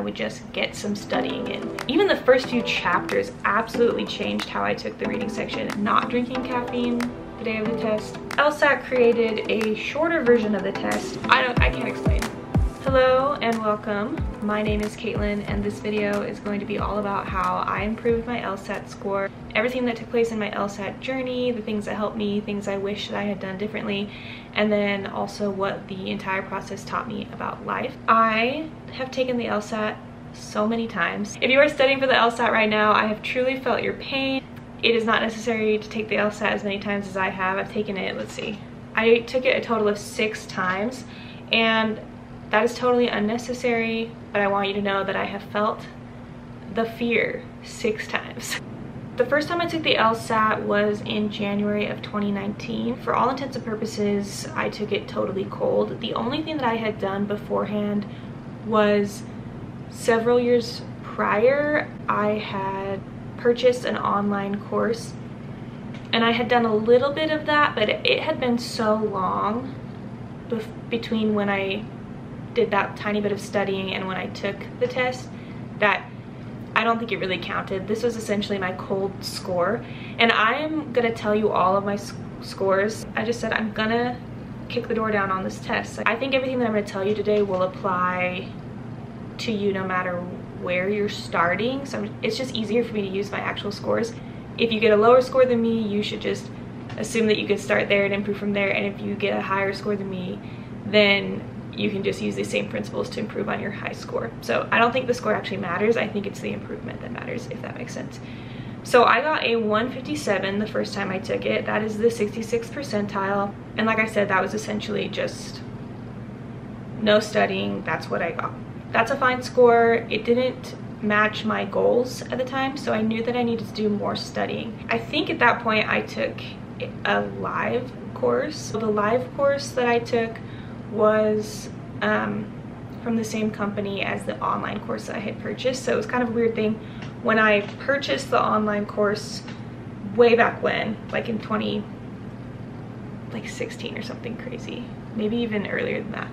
I would just get some studying in. Even the first few chapters absolutely changed how I took the reading section. Not drinking caffeine the day of the test. LSAT created a shorter version of the test. I don't, I can't explain. Hello and welcome. My name is Katelyn and this video is going to be all about how I improved my LSAT score, everything that took place in my LSAT journey, the things that helped me, things I wish that I had done differently, and then also what the entire process taught me about life. I have taken the LSAT so many times. If you are studying for the LSAT right now, I have truly felt your pain. It is not necessary to take the LSAT as many times as I have. I've taken it, let's see. I took it a total of six times and that is totally unnecessary, but I want you to know that I have felt the fear six times. The first time I took the LSAT was in January of 2019. For all intents and purposes, I took it totally cold. The only thing that I had done beforehand was several years prior, I had purchased an online course and I had done a little bit of that, but it had been so long between when I did that tiny bit of studying and when I took the test that I don't think it really counted. This was essentially my cold score. And I'm gonna tell you all of my scores. I just said I'm gonna kick the door down on this test. I think everything that I'm gonna tell you today will apply to you no matter where you're starting. So it's just easier for me to use my actual scores. If you get a lower score than me, you should just assume that you could start there and improve from there. And if you get a higher score than me, then you can just use the same principles to improve on your high score. So I don't think the score actually matters. I think it's the improvement that matters, if that makes sense. So I got a 157 the first time I took it. That is the 66th percentile. And like I said, that was essentially just no studying. That's what I got. That's a fine score. It didn't match my goals at the time, so I knew that I needed to do more studying. I think at that point I took a live course. The live course that I took was um, from the same company as the online course that I had purchased. So it was kind of a weird thing. When I purchased the online course way back when, like in 20, like 16 or something crazy, maybe even earlier than that,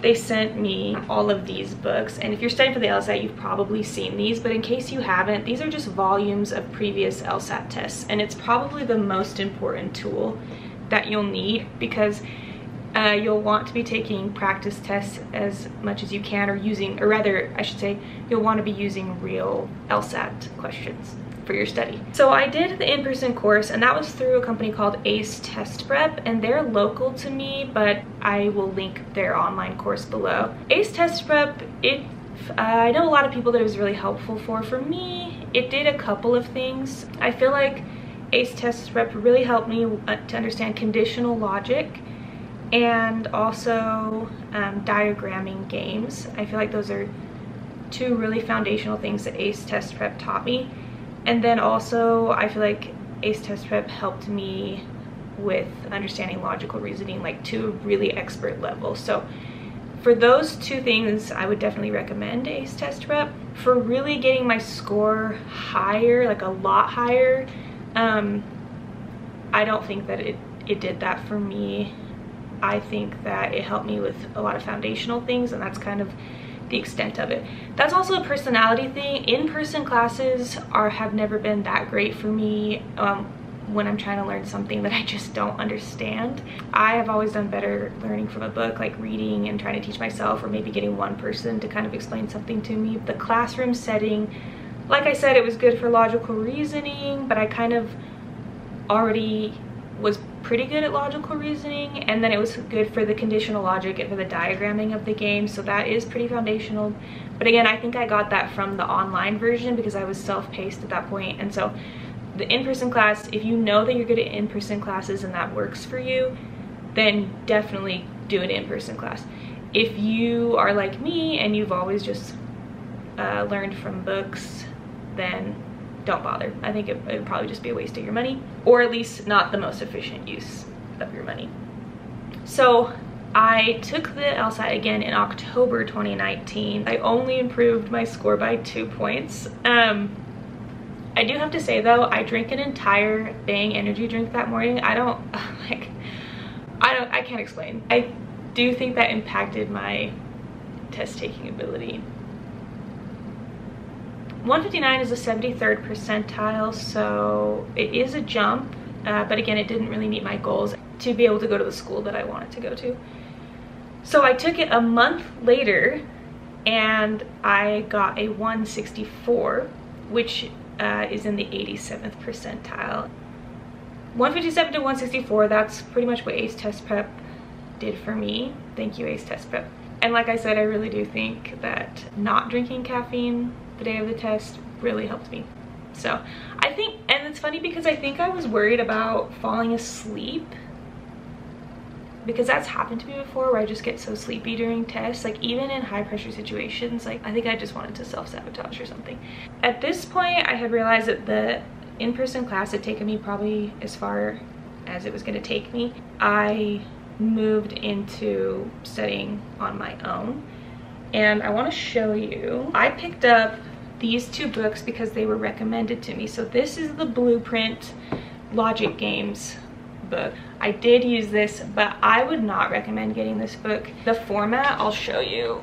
they sent me all of these books. And if you're studying for the LSAT, you've probably seen these, but in case you haven't, these are just volumes of previous LSAT tests. And it's probably the most important tool that you'll need because uh, you'll want to be taking practice tests as much as you can or using, or rather, I should say, you'll want to be using real LSAT questions for your study. So I did the in-person course and that was through a company called ACE Test Prep and they're local to me, but I will link their online course below. ACE Test Prep, it uh, I know a lot of people that it was really helpful for. For me, it did a couple of things. I feel like ACE Test Prep really helped me uh, to understand conditional logic and also um, diagramming games. I feel like those are two really foundational things that ACE Test Prep taught me. And then also I feel like ACE Test Prep helped me with understanding logical reasoning like to a really expert level. So for those two things, I would definitely recommend ACE Test Prep. For really getting my score higher, like a lot higher, um, I don't think that it, it did that for me. I think that it helped me with a lot of foundational things and that's kind of the extent of it. That's also a personality thing. In-person classes are have never been that great for me um, when I'm trying to learn something that I just don't understand. I have always done better learning from a book, like reading and trying to teach myself or maybe getting one person to kind of explain something to me. The classroom setting, like I said, it was good for logical reasoning, but I kind of already was pretty good at logical reasoning and then it was good for the conditional logic and for the diagramming of the game so that is pretty foundational. But again I think I got that from the online version because I was self-paced at that point and so the in-person class if you know that you're good at in-person classes and that works for you then definitely do an in-person class. If you are like me and you've always just uh, learned from books then don't bother. I think it, would probably just be a waste of your money or at least not the most efficient use of your money. So I took the LSAT again in October 2019. I only improved my score by two points. Um, I do have to say though, I drank an entire Bang energy drink that morning. I don't, like, I don't, I can't explain. I do think that impacted my test taking ability 159 is a 73rd percentile, so it is a jump, uh, but again, it didn't really meet my goals to be able to go to the school that I wanted to go to. So I took it a month later and I got a 164, which uh, is in the 87th percentile. 157 to 164, that's pretty much what ACE Test Prep did for me. Thank you, ACE Test Prep. And like I said, I really do think that not drinking caffeine the day of the test really helped me. So I think, and it's funny because I think I was worried about falling asleep because that's happened to me before where I just get so sleepy during tests. Like even in high pressure situations like I think I just wanted to self-sabotage or something. At this point I had realized that the in-person class had taken me probably as far as it was going to take me. I moved into studying on my own. And I want to show you I picked up these two books because they were recommended to me so this is the blueprint logic games book. I did use this, but I would not recommend getting this book. The format, I'll show you,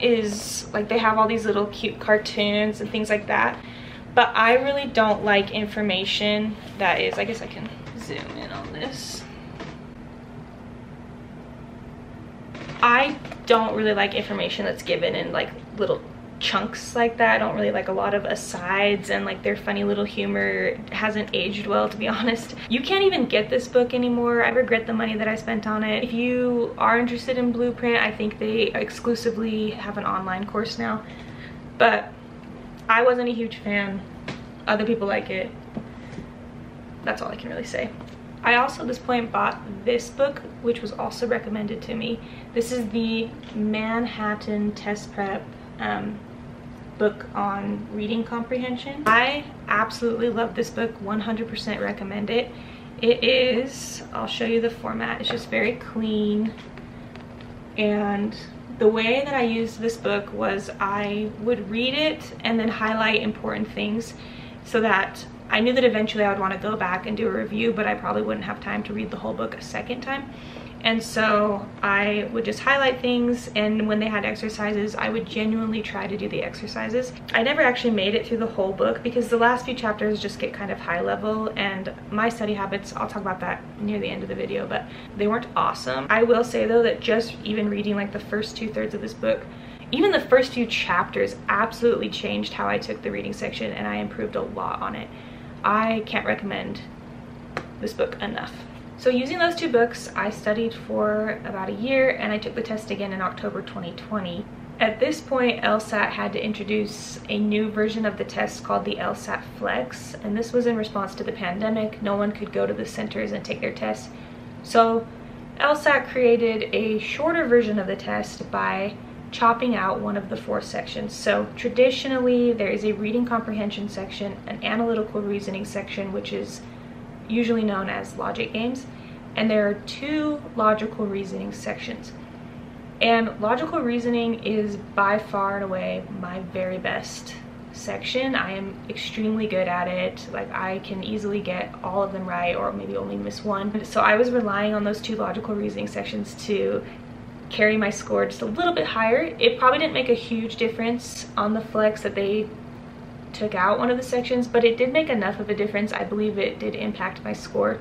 is like they have all these little cute cartoons and things like that. But I really don't like information that is, I guess I can zoom in on this. I don't really like information that's given in like little chunks like that. I don't really like a lot of asides and like their funny little humor hasn't aged well to be honest. You can't even get this book anymore. I regret the money that I spent on it. If you are interested in Blueprint, I think they exclusively have an online course now. But I wasn't a huge fan. Other people like it. That's all I can really say. I also at this point bought this book, which was also recommended to me. This is the Manhattan Test Prep um, book on reading comprehension. I absolutely love this book, 100% recommend it. It is, I'll show you the format, it's just very clean. And the way that I used this book was I would read it and then highlight important things so that I knew that eventually I would want to go back and do a review, but I probably wouldn't have time to read the whole book a second time and so I would just highlight things and when they had exercises I would genuinely try to do the exercises. I never actually made it through the whole book because the last few chapters just get kind of high level and my study habits, I'll talk about that near the end of the video, but they weren't awesome. I will say though that just even reading like the first two thirds of this book even the first few chapters absolutely changed how I took the reading section and I improved a lot on it. I can't recommend this book enough. So using those two books, I studied for about a year and I took the test again in October 2020. At this point, LSAT had to introduce a new version of the test called the LSAT Flex, and this was in response to the pandemic. No one could go to the centers and take their tests. So LSAT created a shorter version of the test by chopping out one of the four sections. So traditionally, there is a reading comprehension section, an analytical reasoning section, which is usually known as logic games, and there are two logical reasoning sections. And logical reasoning is by far and away my very best section. I am extremely good at it. Like I can easily get all of them right or maybe only miss one. So I was relying on those two logical reasoning sections to carry my score just a little bit higher. It probably didn't make a huge difference on the flex that they took out one of the sections, but it did make enough of a difference. I believe it did impact my score.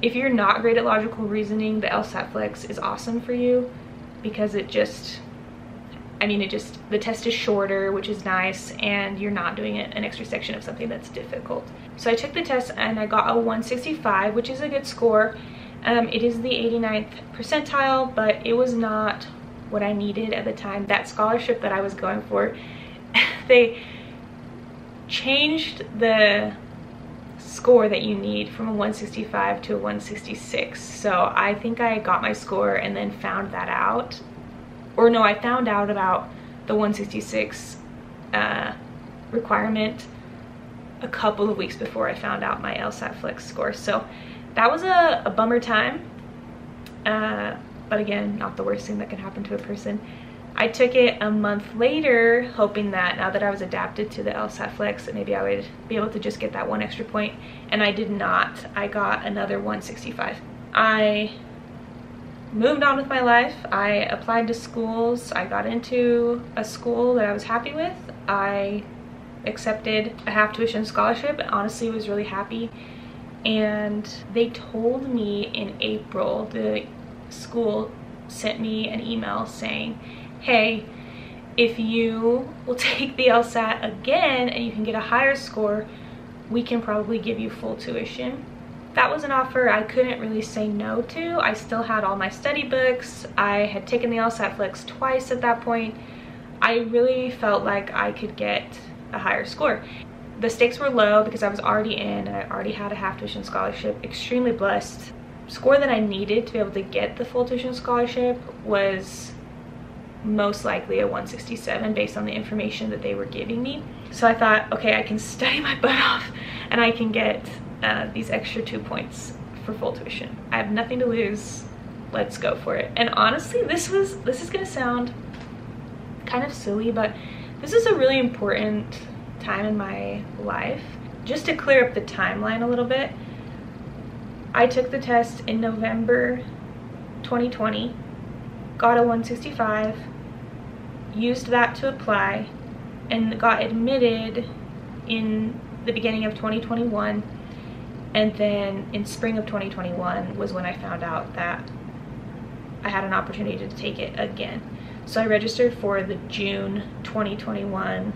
If you're not great at logical reasoning, the LSAT Flex is awesome for you because it just, I mean, it just, the test is shorter, which is nice, and you're not doing an extra section of something that's difficult. So I took the test and I got a 165, which is a good score. Um, it is the 89th percentile, but it was not what I needed at the time. That scholarship that I was going for, they, changed the score that you need from a 165 to a 166. So I think I got my score and then found that out. Or no, I found out about the 166 uh, requirement a couple of weeks before I found out my LSAT Flex score. So that was a, a bummer time. Uh, but again, not the worst thing that can happen to a person. I took it a month later, hoping that now that I was adapted to the LSAT Flex, that maybe I would be able to just get that one extra point, and I did not. I got another 165. I moved on with my life. I applied to schools. I got into a school that I was happy with. I accepted a half tuition scholarship. Honestly, was really happy. And they told me in April, the school sent me an email saying, hey, if you will take the LSAT again and you can get a higher score, we can probably give you full tuition. That was an offer I couldn't really say no to. I still had all my study books. I had taken the LSAT Flex twice at that point. I really felt like I could get a higher score. The stakes were low because I was already in and I already had a half tuition scholarship. Extremely blessed. Score that I needed to be able to get the full tuition scholarship was most likely a 167 based on the information that they were giving me. So I thought, okay, I can study my butt off and I can get uh, these extra two points for full tuition. I have nothing to lose. Let's go for it. And honestly, this was, this is gonna sound kind of silly, but this is a really important time in my life. Just to clear up the timeline a little bit, I took the test in November 2020, got a 165, used that to apply, and got admitted in the beginning of 2021 and then in spring of 2021 was when I found out that I had an opportunity to take it again. So I registered for the June 2021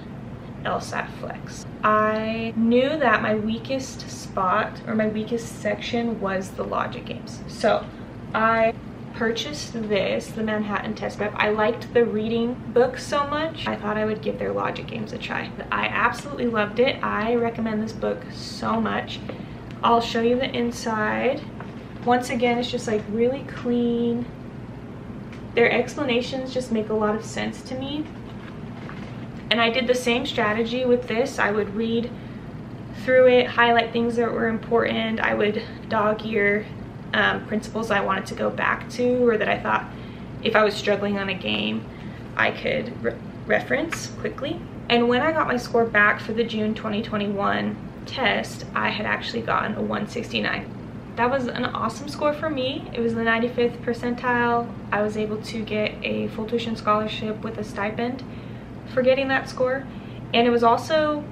LSAT Flex. I knew that my weakest spot or my weakest section was the logic games. So I purchased this, the Manhattan Test Prep. I liked the reading book so much, I thought I would give their logic games a try. I absolutely loved it. I recommend this book so much. I'll show you the inside. Once again, it's just like really clean. Their explanations just make a lot of sense to me. And I did the same strategy with this. I would read through it, highlight things that were important. I would dog ear um, principles I wanted to go back to or that I thought if I was struggling on a game, I could re reference quickly. And when I got my score back for the June 2021 test, I had actually gotten a 169. That was an awesome score for me. It was the 95th percentile. I was able to get a full tuition scholarship with a stipend for getting that score. And it was also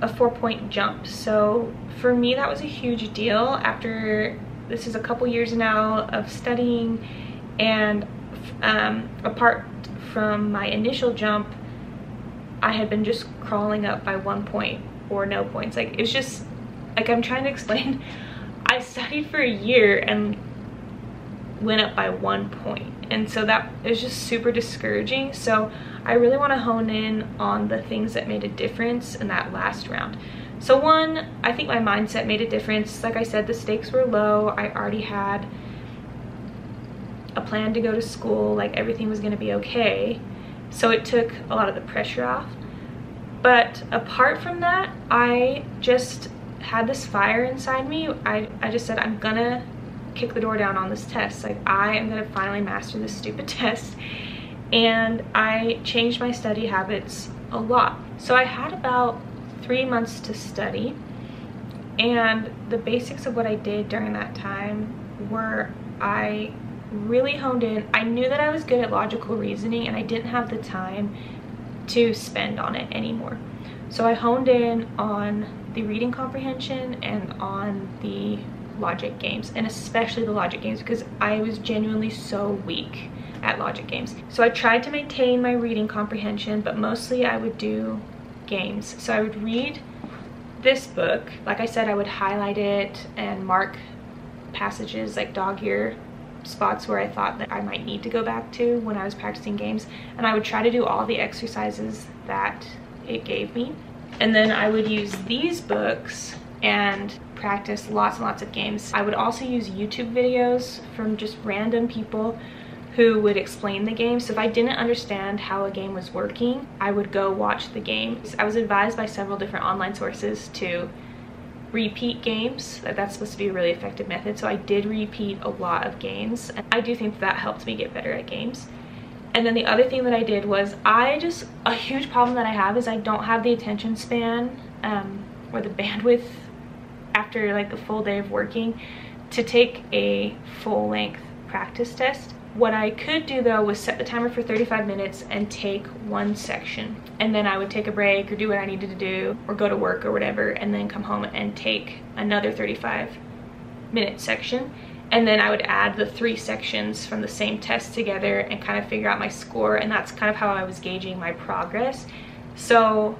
a four point jump. So for me, that was a huge deal after this is a couple years now of studying and um, apart from my initial jump, I had been just crawling up by one point or no points. Like it's just, like I'm trying to explain, I studied for a year and went up by one point. And so that is just super discouraging. So I really want to hone in on the things that made a difference in that last round. So one, I think my mindset made a difference. Like I said, the stakes were low. I already had a plan to go to school, like everything was gonna be okay. So it took a lot of the pressure off. But apart from that, I just had this fire inside me. I, I just said, I'm gonna kick the door down on this test. Like I am gonna finally master this stupid test. And I changed my study habits a lot. So I had about three months to study and the basics of what I did during that time were I really honed in. I knew that I was good at logical reasoning and I didn't have the time to spend on it anymore. So I honed in on the reading comprehension and on the logic games and especially the logic games because I was genuinely so weak at logic games. So I tried to maintain my reading comprehension but mostly I would do games. So I would read this book. Like I said, I would highlight it and mark passages like dog ear spots where I thought that I might need to go back to when I was practicing games. And I would try to do all the exercises that it gave me. And then I would use these books and practice lots and lots of games. I would also use YouTube videos from just random people who would explain the game. So if I didn't understand how a game was working, I would go watch the game. I was advised by several different online sources to repeat games. That's supposed to be a really effective method. So I did repeat a lot of games. And I do think that helped me get better at games. And then the other thing that I did was I just, a huge problem that I have is I don't have the attention span um, or the bandwidth after like a full day of working to take a full length practice test What I could do though was set the timer for 35 minutes and take one section. And then I would take a break or do what I needed to do or go to work or whatever and then come home and take another 35 minute section. And then I would add the three sections from the same test together and kind of figure out my score. And that's kind of how I was gauging my progress. So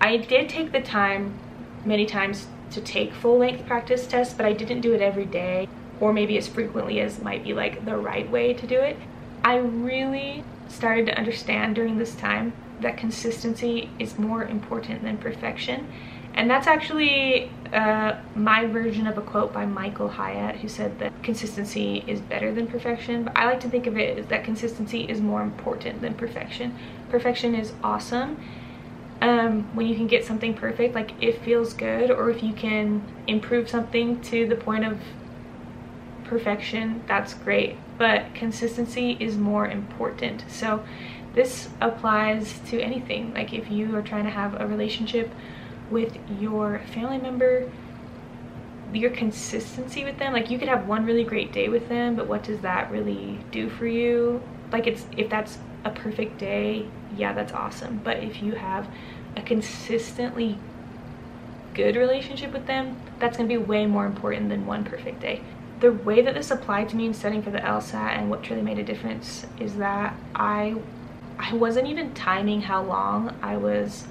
I did take the time many times to take full length practice tests, but I didn't do it every day or maybe as frequently as might be like the right way to do it. I really started to understand during this time that consistency is more important than perfection. And that's actually uh, my version of a quote by Michael Hyatt, who said that consistency is better than perfection. But I like to think of it as that consistency is more important than perfection. Perfection is awesome. Um, when you can get something perfect, like it feels good, or if you can improve something to the point of perfection, that's great. But consistency is more important. So this applies to anything. Like if you are trying to have a relationship with your family member, your consistency with them, like you could have one really great day with them, but what does that really do for you? Like it's, if that's a perfect day, yeah, that's awesome. But if you have a consistently good relationship with them, that's gonna be way more important than one perfect day. The way that this applied to me in studying for the LSAT and what truly made a difference is that I I wasn't even timing how long I was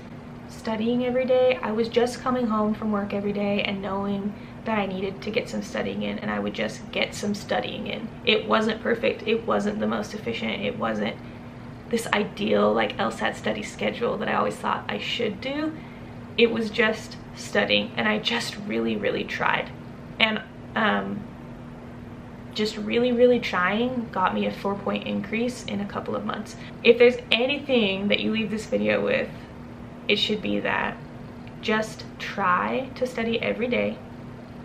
studying every day. I was just coming home from work every day and knowing that I needed to get some studying in and I would just get some studying in. It wasn't perfect. It wasn't the most efficient. It wasn't this ideal like LSAT study schedule that I always thought I should do. It was just studying and I just really, really tried. And um, just really, really trying got me a four point increase in a couple of months. If there's anything that you leave this video with, it should be that just try to study every day,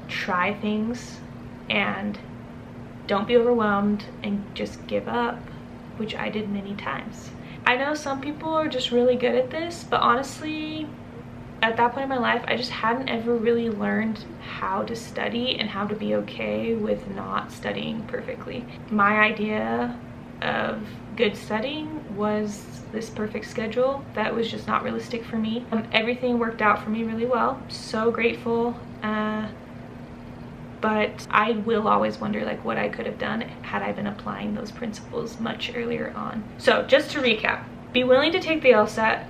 try things, and don't be overwhelmed and just give up, which I did many times. I know some people are just really good at this, but honestly, at that point in my life, I just hadn't ever really learned how to study and how to be okay with not studying perfectly. My idea of good studying was this perfect schedule that was just not realistic for me. Um, everything worked out for me really well. So grateful. Uh, but I will always wonder like what I could have done had I been applying those principles much earlier on. So just to recap, be willing to take the LSAT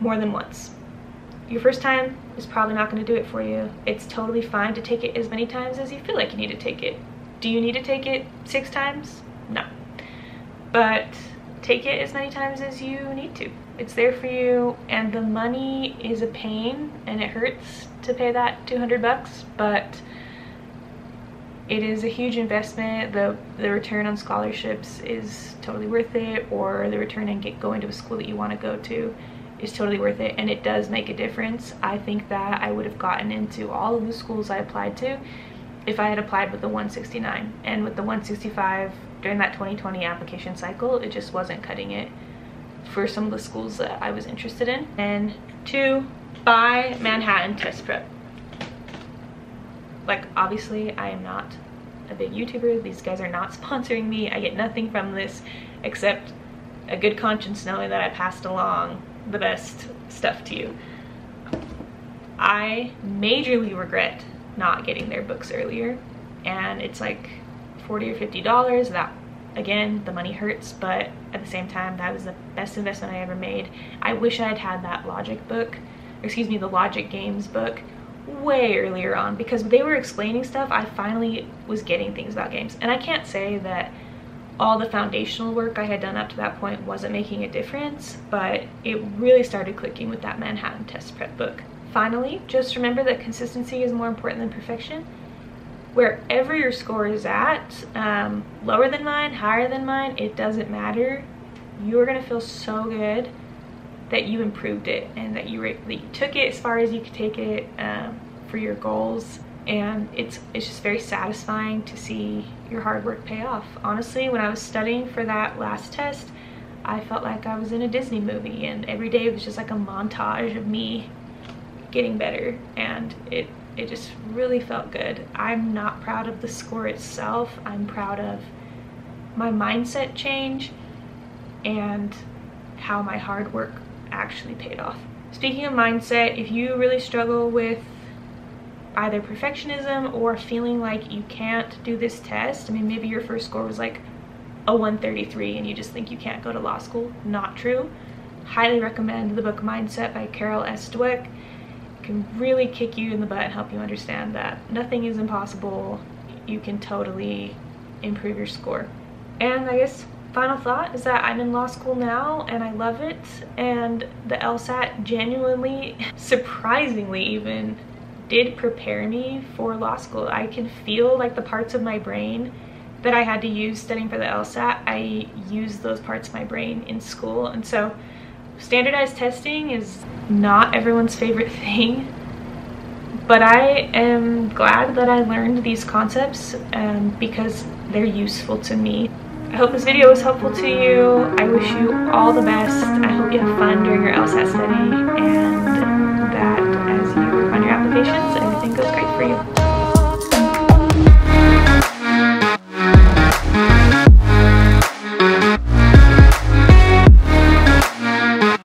more than once your first time is probably not going to do it for you. It's totally fine to take it as many times as you feel like you need to take it. Do you need to take it six times? No. But take it as many times as you need to. It's there for you and the money is a pain and it hurts to pay that 200 bucks, but it is a huge investment. The, the return on scholarships is totally worth it or the return and get going to a school that you want to go to is totally worth it and it does make a difference. I think that I would have gotten into all of the schools I applied to if I had applied with the 169 and with the 165 during that 2020 application cycle it just wasn't cutting it for some of the schools that I was interested in. And two, buy Manhattan Test Prep. Like obviously I am not a big YouTuber. These guys are not sponsoring me. I get nothing from this except a good conscience knowing that I passed along the best stuff to you. I majorly regret not getting their books earlier and it's like 40 or 50 dollars that again the money hurts but at the same time that was the best investment I ever made. I wish I had had that logic book excuse me the logic games book way earlier on because they were explaining stuff. I finally was getting things about games. And I can't say that all the foundational work I had done up to that point wasn't making a difference, but it really started clicking with that Manhattan Test Prep book. Finally, just remember that consistency is more important than perfection. Wherever your score is at, um, lower than mine, higher than mine, it doesn't matter. You're gonna feel so good that you improved it and that you, that you took it as far as you could take it um, for your goals and it's it's just very satisfying to see your hard work pay off. Honestly, when I was studying for that last test, I felt like I was in a Disney movie and every day was just like a montage of me getting better and it it just really felt good. I'm not proud of the score itself. I'm proud of my mindset change and how my hard work actually paid off. Speaking of mindset, if you really struggle with either perfectionism or feeling like you can't do this test, I mean, maybe your first score was like a 133 and you just think you can't go to law school. Not true. Highly recommend the book Mindset by Carol S. Dweck. It can really kick you in the butt and help you understand that nothing is impossible. You can totally improve your score. And I guess final thought is that I'm in law school now and I love it and the LSAT genuinely, surprisingly even, did prepare me for law school. I can feel like the parts of my brain that I had to use studying for the LSAT, I used those parts of my brain in school. And so standardized testing is not everyone's favorite thing, but I am glad that I learned these concepts um, because they're useful to me. I hope this video was helpful to you. I wish you all the best. I hope you have fun during your LSAT study and feels great for you.